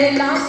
Mandela.